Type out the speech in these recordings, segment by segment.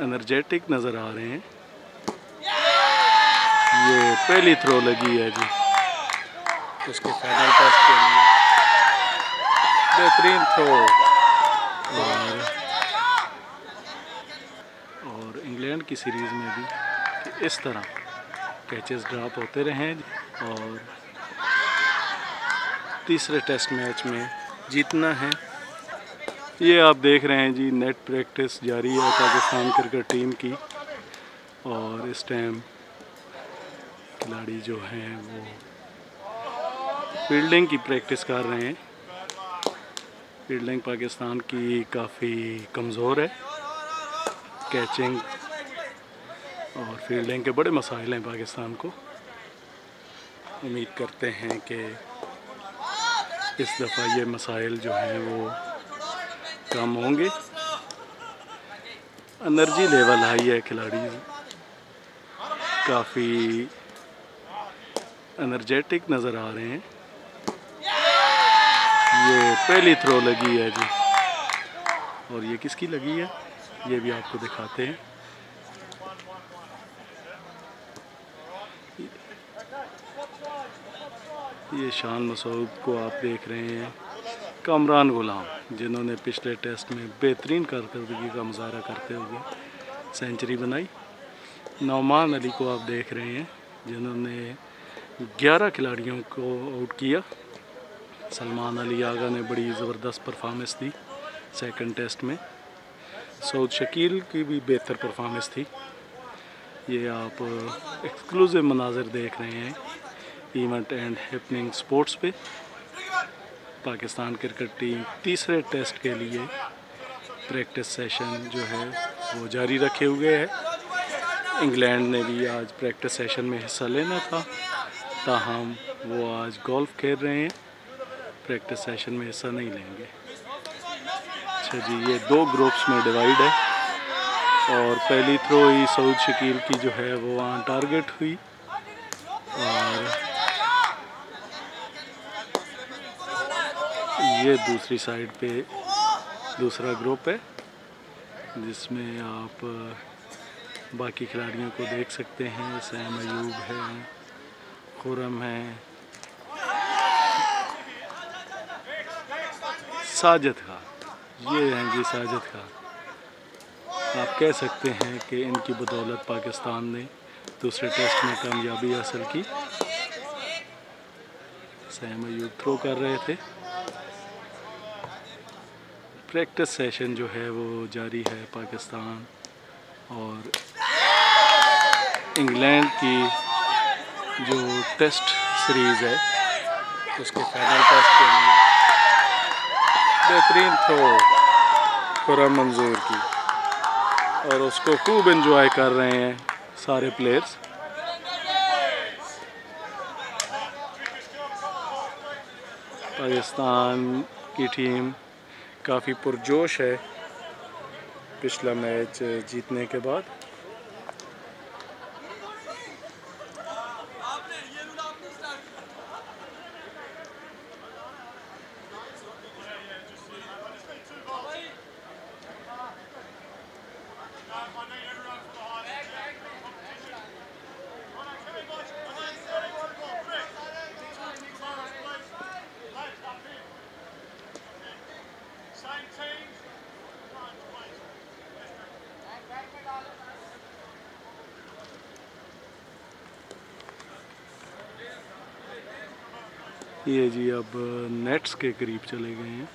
Energetic नज़र आ रहे हैं। ये पहली थ्रो लगी है जी। उसके फाइनल टेस्ट के लिए। बेहतरीन थ्रो और और इंग्लैंड की सीरीज़ में भी कि इस तरह कैचेस ड्रॉप होते रहे और तीसरे टेस्ट मैच में जीतना है। ये आप देख रहे हैं जी नेट प्रैक्टिस जारी है पाकिस्तान क्रिकेट टीम की। और इस टाइम खिलाड़ी जो हैं वो फील्डिंग की प्रैक्टिस कर रहे हैं। फील्डिंग पाकिस्तान की काफ़ी कमज़ोर है। कैचिंग और फील्डिंग के बड़े मसाइल हैं पाकिस्तान को। उम्मीद करते हैं कि इस दफ़ा ये मसाइल जो हैं वो कम होंगे। एनर्जी लेवल हाई है खिलाड़ी काफ़ी एनर्जेटिक नज़र आ रहे हैं। ये पहली थ्रो लगी है जी। और ये किसकी लगी है? ये भी आपको दिखाते हैं। ये शान मसूद को आप देख रहे हैं। कामरान गुलाम, जिन्होंने पिछले टेस्ट में बेहतरीन कारकर्दगी का मुजाहरा करते हुए सेंचुरी बनाई। नौमान अली को आप देख रहे हैं, जिन्होंने 11 खिलाड़ियों को आउट किया। सलमान अली आगा ने बड़ी ज़बरदस्त परफॉर्मेंस दी सेकंड टेस्ट में। सऊद शकील की भी बेहतर परफॉर्मेंस थी। ये आप एक्सक्लूसिव मनाजिर देख रहे हैं इवेंट एंड हैपनिंग स्पोर्ट्स पे। पाकिस्तान क्रिकेट टीम तीसरे टेस्ट के लिए प्रैक्टिस सेशन जो है, वो जारी रखे हुए है। इंग्लैंड ने भी आज प्रैक्टिस सेशन में हिस्सा लेना था। ताहम वो आज गोल्फ खेल रहे हैं। प्रैक्टिस सेशन में हिस्सा नहीं लेंगे। अच्छा जी, ये दो ग्रुप्स में डिवाइड है। और पहली थ्रो ही सऊद शकील की जो है, वो वहाँ टारगेट हुई। और ये दूसरी साइड पे दूसरा ग्रुप है, जिसमें आप बाकी खिलाड़ियों को देख सकते हैं। सैम अयूब है, खुरम है, साजिद खा ये हैं जी साजिद खा आप कह सकते हैं कि इनकी बदौलत पाकिस्तान ने दूसरे टेस्ट में कामयाबी हासिल की। सैम अयूब थ्रो कर रहे थे। प्रैक्टिस सेशन जो है वो जारी है पाकिस्तान और इंग्लैंड की जो टेस्ट सीरीज़ है, उसके फाइनल टेस्ट के लिए बेहतरीन थ्रो खुरम मंजूर की और उसको खूब इन्जॉय कर रहे हैं सारे प्लेयर्स पाकिस्तान की टीम काफ़ी पुरजोश है पिछला मैच जीतने के बाद। ये जी अब नेट्स के करीब चले गए हैं।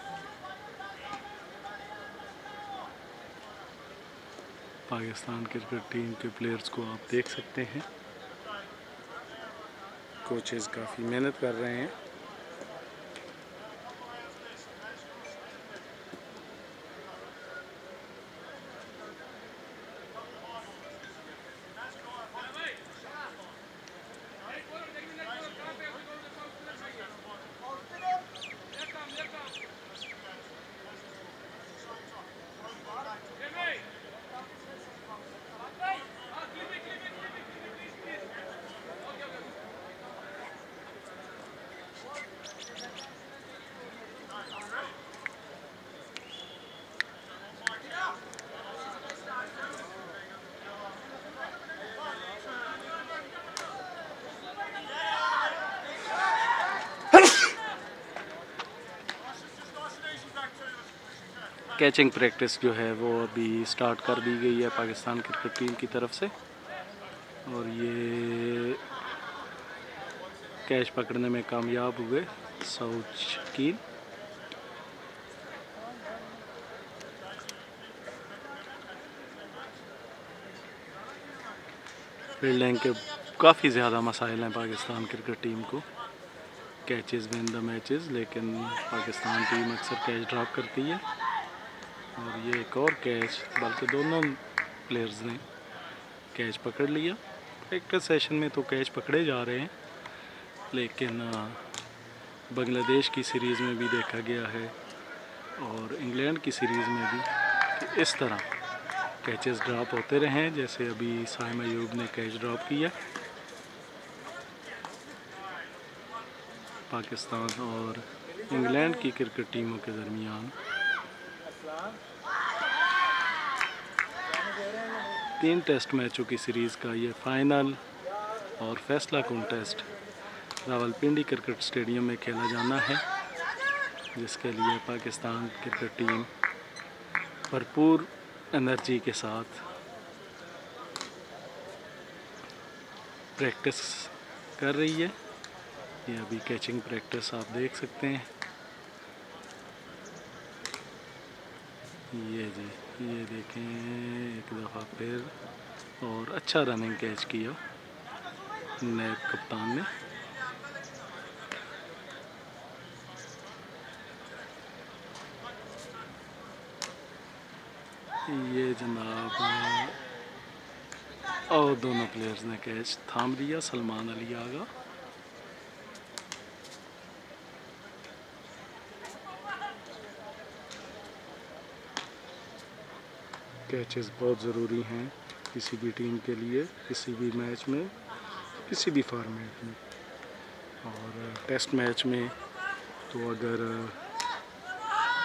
पाकिस्तान क्रिकेट टीम के प्लेयर्स को आप देख सकते हैं। कोचेज़ काफ़ी मेहनत कर रहे हैं। कैचिंग प्रैक्टिस जो है वो अभी स्टार्ट कर दी गई है पाकिस्तान क्रिकेट टीम की तरफ़ से। और ये कैच पकड़ने में कामयाब हुए साउथ शकील फील्डिंग के काफ़ी ज़्यादा मसाइल हैं पाकिस्तान क्रिकेट टीम को। कैचेस विन द मैचेस लेकिन पाकिस्तान टीम अक्सर कैच ड्रॉप करती है। और ये एक और कैच बल्कि दोनों प्लेयर्स ने कैच पकड़ लिया। प्रैक्टिस सेशन में तो कैच पकड़े जा रहे हैं, लेकिन बांग्लादेश की सीरीज़ में भी देखा गया है और इंग्लैंड की सीरीज़ में भी कि इस तरह कैचेस ड्रॉप होते रहे हैं, जैसे अभी साइम अयूब ने कैच ड्रॉप किया। पाकिस्तान और इंग्लैंड की क्रिकेट टीमों के दरमियान तीन टेस्ट मैचों की सीरीज़ का ये फाइनल और फैसला कौन टेस्ट? रावलपिंडी क्रिकेट स्टेडियम में खेला जाना है, जिसके लिए पाकिस्तान क्रिकेट टीम भरपूर एनर्जी के साथ प्रैक्टिस कर रही है। ये अभी कैचिंग प्रैक्टिस आप देख सकते हैं। ये जी, ये देखें एक दफ़ा फिर और अच्छा रनिंग कैच किया नए कप्तान ने। ये जनाब, और दोनों प्लेयर्स ने कैच थाम लिया सलमान अली आगा। कैचेस बहुत ज़रूरी हैं किसी भी टीम के लिए, किसी भी मैच में, किसी भी फॉर्मेट में। और टेस्ट मैच में तो अगर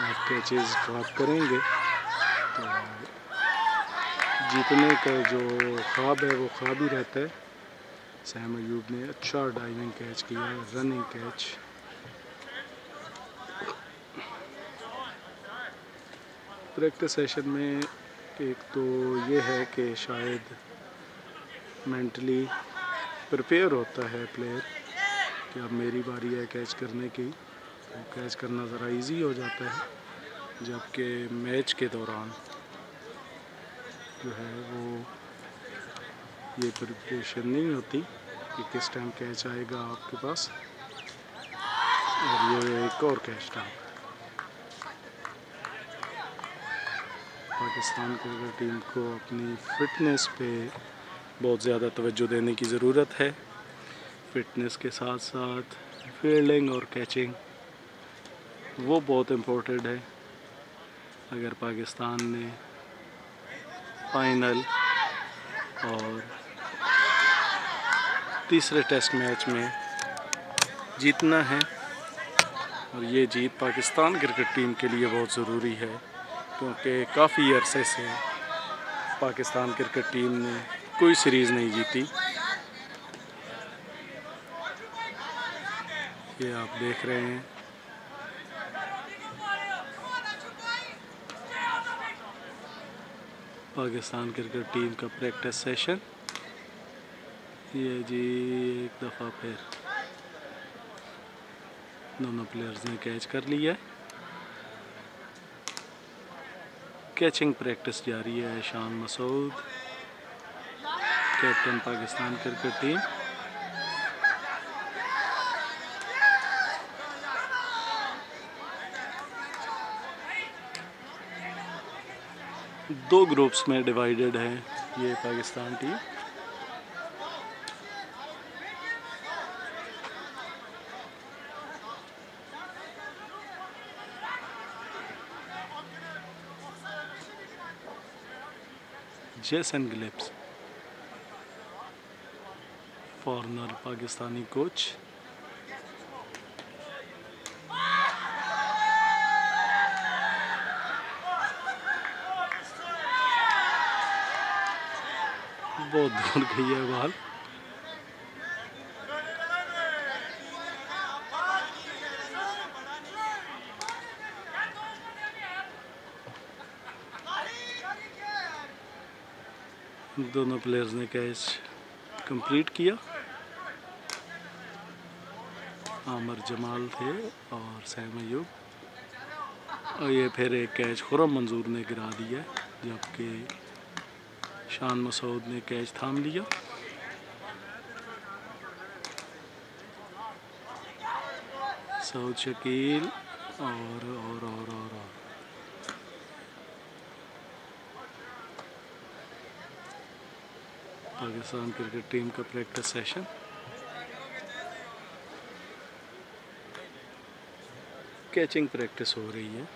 आप कैचेस ड्रॉप करेंगे तो जीतने का जो ख्वाब है, वो ख्वाब ही रहता है। सैम अयूब ने अच्छा डाइविंग कैच किया रनिंग कैच प्रैक्टिस सेशन में एक तो ये है कि शायद मेंटली प्रिपेयर होता है प्लेयर कि अब मेरी बारी है कैच करने की। तो कैच करना ज़रा इजी हो जाता है, जबकि मैच के दौरान जो है वो ये प्रिपरेशन नहीं होती कि किस टाइम कैच आएगा आपके पास। और ये एक और कैच था पाकिस्तान क्रिकेट टीम को अपनी फ़िटनेस पे बहुत ज़्यादा तवज्जो देने की ज़रूरत है, फ़िटनेस के साथ साथ फील्डिंग और कैचिंग, वो बहुत इम्पोर्टेंट है। अगर पाकिस्तान ने फाइनल और तीसरे टेस्ट मैच में जीतना है, और ये जीत पाकिस्तान क्रिकेट टीम के लिए बहुत ज़रूरी है। क्योंकि काफ़ी अरसे से पाकिस्तान क्रिकेट टीम ने कोई सीरीज़ नहीं जीती। ये आप देख रहे हैं। पाकिस्तान क्रिकेट टीम का प्रैक्टिस सेशन ये जी एक दफ़ा फिर दोनों प्लेयर्स ने कैच कर लिया है। कैचिंग प्रैक्टिस जारी है Shan Masood captain Pakistan cricket team दो ग्रुप्स में डिवाइडेड है ये पाकिस्तान टीम जेसन गिलिप्स फॉरनर पाकिस्तानी कोच बहुत दूर गई है बाल। दोनों प्लेयर्स ने कैच कंप्लीट किया? आमर जमाल थे और सैम अयूब। और ये फिर एक कैच खुरम मंजूर ने गिरा दिया जबकि शान मसूद ने कैच थाम लिया। सऊद शकील और और और और, और। पाकिस्तान क्रिकेट टीम का प्रैक्टिस सेशन कैचिंग प्रैक्टिस हो रही है।